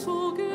zuge